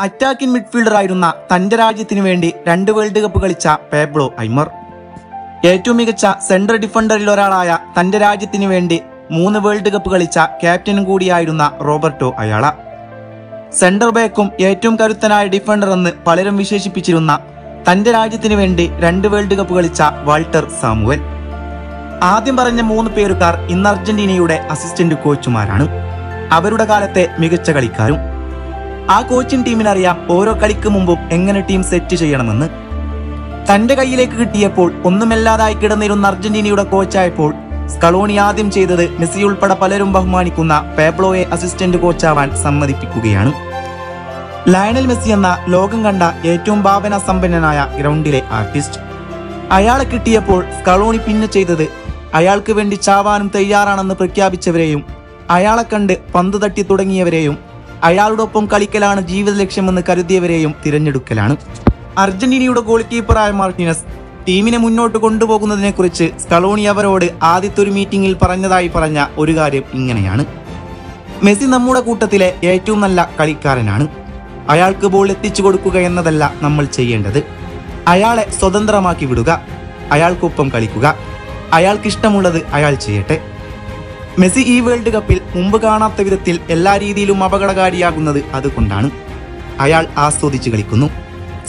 Attacking midfielder ആയിരുന്ന തന്റെ രാജ്യത്തിനു വേണ്ടി രണ്ട് വേൾഡ് കപ്പ് കളിച്ച പേബ്ലോ ഐമർ. ഏറ്റവും മികച്ച സെൻട്രൽ ഡിഫൻഡറിൽ ഒരാളായ തന്റെ രാജ്യത്തിനു വേണ്ടി മൂന്ന് വേൾഡ് കപ്പ് കളിച്ച ക്യാപ്റ്റനും കൂടിയായിരുന്ന റോബർട്ടോ അയാള. സെൻട്രൽ ബാക്കും ഏറ്റവും കരുത്തനായ ഡിഫൻഡർ എന്ന് പലരും വിശേഷിപ്പിച്ചിരുന്ന തന്റെ രാജ്യത്തിനു വേണ്ടി രണ്ട് വേൾഡ് കപ്പ് കളിച്ച വാൾട്ടർ സാമുവൽ. ആദ്യം പറഞ്ഞ മൂന്ന് പേരുകാർ ഇന്ന് അർജന്റീനയുടെ അസിസ്റ്റന്റ് കോച്ചുമാരാണ്. അവരുടെ കാലത്തെ മികച്ച കളിക്കാരും. ആ കോച്ചിങ് ടീമിനറിയാം ഓരോ കളിക്ക് മുമ്പും എങ്ങനെ ടീം സെറ്റ് ചെയ്യണമെന്ന്. തന്റെ കയ്യിലേക്ക് കിട്ടിയപ്പോൾ ഒന്നുമല്ലാതായി കിടന്നിരുന്ന അർജന്റീനയുടെ കോച്ചായപ്പോൾ സ്കളോണി ആദ്യം ചെയ്തത് മെസ്സി ഉൾപ്പെടെ പലരും ബഹുമാനിക്കുന്ന പേബ്ലോയെ അസിസ്റ്റന്റ് കോച്ചാവാൻ സമ്മതിപ്പിക്കുകയാണ്. ലയണൽ മെസ്സി എന്ന ലോകം കണ്ട ഏറ്റവും ഭാവന സമ്പന്നനായ ഗ്രൗണ്ടിലെ ആർട്ടിസ്റ്റ്. അയാളെ കിട്ടിയപ്പോൾ സ്കളോണി പിന്നെ ചെയ്തത് അയാൾക്ക് വേണ്ടി ചാവാനും തയ്യാറാണെന്ന് പ്രഖ്യാപിച്ചവരെയും അയാളെ കണ്ട് പന്ത് തട്ടി തുടങ്ങിയവരെയും അയാളോടൊപ്പം കളിക്കലാണ് ജീവിത ലക്ഷ്യമെന്ന് കരുതിയവരെയും തിരഞ്ഞെടുക്കലാണ്. അർജന്റീനയുടെ ഗോൾ കീപ്പറായ മാർട്ടിനസ് ടീമിനെ മുന്നോട്ട് കൊണ്ടുപോകുന്നതിനെക്കുറിച്ച് സ്കളോണി അവരോട് ആദ്യത്തെ ഒരു മീറ്റിംഗിൽ പറഞ്ഞതായി പറഞ്ഞ ഒരു കാര്യം ഇങ്ങനെയാണ്. മെസ്സി നമ്മുടെ കൂട്ടത്തിലെ ഏറ്റവും നല്ല കളിക്കാരനാണ്. അയാൾക്ക് ബോൾ എത്തിച്ചു കൊടുക്കുക എന്നതല്ല നമ്മൾ ചെയ്യേണ്ടത്. അയാളെ സ്വതന്ത്രമാക്കി വിടുക. അയാൾക്കൊപ്പം കളിക്കുക. അയാൾക്കിഷ്ടമുള്ളത് അയാൾ ചെയ്യട്ടെ. മെസ്സി ഈ വേൾഡ് കപ്പിൽ മുമ്പ് കാണാത്ത വിധത്തിൽ എല്ലാ രീതിയിലും അപകടകാരിയാകുന്നത് അതുകൊണ്ടാണ്. അയാൾ ആസ്വദിച്ച് കളിക്കുന്നു.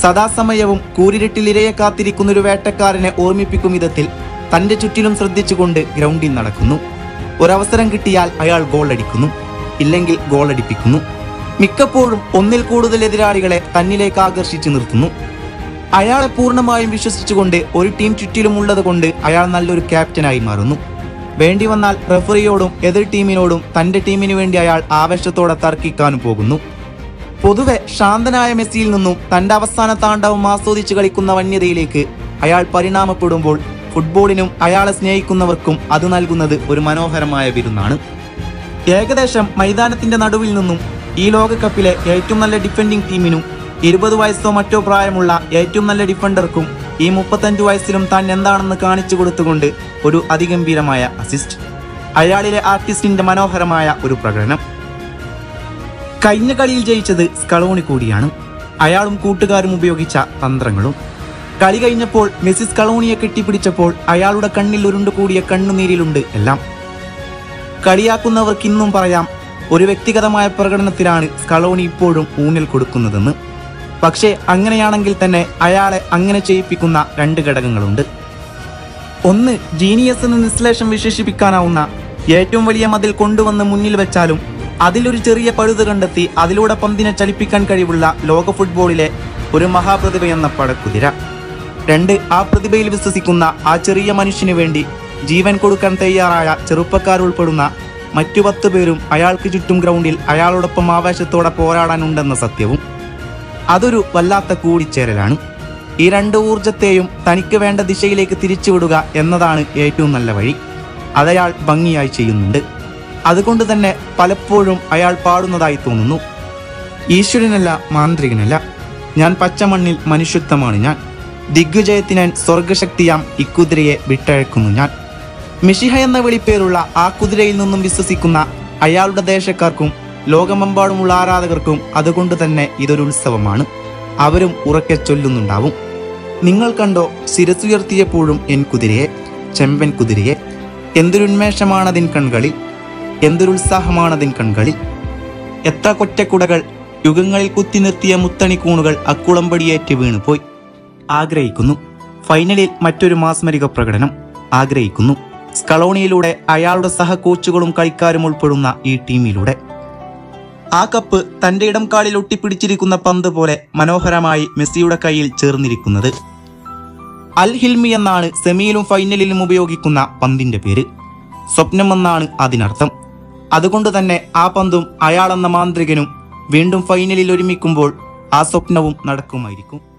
സദാസമയവും കൂരിരുട്ടിൽ ഇരയെ കാത്തിരിക്കുന്ന ഒരു വേട്ടക്കാരനെ ഓർമ്മിപ്പിക്കും വിധത്തിൽ തന്റെ ചുറ്റിലും ശ്രദ്ധിച്ചുകൊണ്ട് ഗ്രൗണ്ടിൽ നടക്കുന്നു. ഒരവസരം കിട്ടിയാൽ അയാൾ ഗോൾ അടിക്കുന്നു ഇല്ലെങ്കിൽ ഗോൾ അടിപ്പിക്കുന്നു മിക്കപ്പോഴും ഒന്നിൽ കൂടുതൽ എതിരാളികളെ തന്നിലേക്ക് ആകർഷിച്ചു നിർത്തുന്നു. അയാളെ പൂർണമായും വിശ്വസിച്ചുകൊണ്ട് ഒരു ടീം ചുറ്റിലും ഉള്ളത് കൊണ്ട് അയാൾ നല്ലൊരു ക്യാപ്റ്റനായി മാറുന്നു. വേണ്ടി വന്നാൽ റഫറിയോടും എതിർ ടീമിനോടും തന്റെ ടീമിനു വേണ്ടി അയാൾ ആവേശത്തോടെ തർക്കിക്കാനും പോകുന്നു. പൊതുവെ ശാന്തനായ മെസ്സിയിൽ നിന്നും തന്റെ അവസാന താണ്ഡവം ആസ്വദിച്ച് കളിക്കുന്ന വന്യതയിലേക്ക് അയാൾ പരിണാമപ്പെടുമ്പോൾ ഫുട്ബോളിനും അയാളെ സ്നേഹിക്കുന്നവർക്കും അത് നൽകുന്നത് ഒരു മനോഹരമായ വിരുന്നാണ്. ഏകദേശം മൈതാനത്തിന്റെ നടുവിൽ നിന്നും ഈ ലോകകപ്പിലെ ഏറ്റവും നല്ല ഡിഫൻഡിംഗ് ടീമിനും ഇരുപത് വയസ്സോ മറ്റോ പ്രായമുള്ള ഏറ്റവും നല്ല ഡിഫൻഡർക്കും ഈ മുപ്പത്തഞ്ച് വയസ്സിലും താൻ എന്താണെന്ന് കാണിച്ചു കൊടുത്തുകൊണ്ട് ഒരു അതിഗംഭീരമായ അസിസ്റ്റ് അയാളിലെ ആർട്ടിസ്റ്റിന്റെ മനോഹരമായ ഒരു പ്രകടനം. കഴിഞ്ഞ കളിയിൽ ജയിച്ചത് സ്കളോണി കൂടിയാണ്. അയാളും കൂട്ടുകാരും ഉപയോഗിച്ച തന്ത്രങ്ങളും. കളി കഴിഞ്ഞപ്പോൾ മിസ്സിസ് കളോണിയെ കെട്ടിപ്പിടിച്ചപ്പോൾ അയാളുടെ കണ്ണിൽ ഉരുണ്ടു കൂടിയ കണ്ണുനീരിലുണ്ട് എല്ലാം. കളിയാക്കുന്നവർക്ക് ഇന്നും പറയാം ഒരു വ്യക്തിഗതമായ പ്രകടനത്തിലാണ് സ്കളോണി ഇപ്പോഴും ഊന്നൽ കൊടുക്കുന്നതെന്ന്. പക്ഷേ അങ്ങനെയാണെങ്കിൽ തന്നെ അയാളെ അങ്ങനെ ചെയ്യിപ്പിക്കുന്ന രണ്ട് ഘടകങ്ങളുണ്ട്. ഒന്ന് ജീനിയസ് എന്ന് നിശ്ലേഷം വിശേഷിപ്പിക്കാനാവുന്ന ഏറ്റവും വലിയ മതിൽ കൊണ്ടുവന്ന് മുന്നിൽ വെച്ചാലും അതിലൊരു ചെറിയ പഴുത് കണ്ടെത്തി അതിലൂടെ പന്തിനെ ചലിപ്പിക്കാൻ കഴിവുള്ള ലോക ഫുട്ബോളിലെ ഒരു മഹാപ്രതിഭ എന്ന പടക്കുതിര. രണ്ട് ആ പ്രതിഭയിൽ വിശ്വസിക്കുന്ന ആ ചെറിയ മനുഷ്യന് വേണ്ടി ജീവൻ കൊടുക്കാൻ തയ്യാറായ ചെറുപ്പക്കാരുൾപ്പെടുന്ന മറ്റു പത്ത് പേരും അയാൾക്ക് ചുറ്റും ഗ്രൗണ്ടിൽ അയാളോടൊപ്പം ആവേശത്തോടെ പോരാടാനുണ്ടെന്ന സത്യവും. അതൊരു വല്ലാത്ത കൂടിച്ചേരലാണ്. ഈ രണ്ട് ഊർജത്തെയും തനിക്ക് വേണ്ട ദിശയിലേക്ക് തിരിച്ചുവിടുക എന്നതാണ് ഏറ്റവും നല്ല വഴി. അതയാൾ ഭംഗിയായി ചെയ്യുന്നുണ്ട്. അതുകൊണ്ട് തന്നെ പലപ്പോഴും അയാൾ പാടുന്നതായി തോന്നുന്നു. ഈശ്വരനല്ല മാന്ത്രികനല്ല. ഞാൻ പച്ചമണ്ണിൽ മനുഷ്യത്വമാണ് ഞാൻ. ദിഗ്വിജയത്തിനാൻ സ്വർഗശക്തിയാം ഇക്കുതിരയെ വിട്ടഴക്കുന്നു ഞാൻ. മിഷിഹ എന്ന വിളിപ്പേരുള്ള ആ കുതിരയിൽ നിന്നും വിശ്വസിക്കുന്ന അയാളുടെ ദേശക്കാർക്കും ലോകമെമ്പാടുമുള്ള ആരാധകർക്കും അതുകൊണ്ട് തന്നെ ഇതൊരു ഉത്സവമാണ്. അവരും ഉറക്കെ ചൊല്ലുന്നുണ്ടാവും. നിങ്ങൾ കണ്ടോ ശിരസുയർത്തിയപ്പോഴും എൻ കുതിരയെ ചെമ്പൻ കുതിരയെ. എന്തൊരുന്മേഷമാണതിൻ കൺകളി എന്തൊരുത്സാഹമാണതിൻ കൺകളി എത്ര കൊറ്റക്കുടകൾ യുഗങ്ങളിൽ കുത്തി നിർത്തിയ മുത്തണിക്കൂണുകൾ അക്കുളമ്പടിയേറ്റ് വീണുപോയി. ആഗ്രഹിക്കുന്നു. ഫൈനലിൽ മറ്റൊരു മാസ്മരിക പ്രകടനം ആഗ്രഹിക്കുന്നു. സ്കളോണിയിലൂടെ അയാളുടെ സഹ കോച്ചുകളും കളിക്കാരും ഉൾപ്പെടുന്ന ഈ ടീമിലൂടെ. ആ കപ്പ് തന്റെ ഇടം കാലിൽ ഒട്ടിപ്പിടിച്ചിരിക്കുന്ന പന്ത് പോലെ മനോഹരമായി മെസ്സിയുടെ കയ്യിൽ ചേർന്നിരിക്കുന്നത്. അൽ ഹിൽമി എന്നാണ് സെമിയിലും ഫൈനലിലും ഉപയോഗിക്കുന്ന പന്തിന്റെ പേര്. സ്വപ്നം എന്നാണ് അതിനർത്ഥം. അതുകൊണ്ട് തന്നെ ആ പന്തും അയാളെന്ന മാന്ത്രികനും വീണ്ടും ഫൈനലിൽ ഒരുമിക്കുമ്പോൾ ആ സ്വപ്നവും നടക്കുമായിരിക്കും.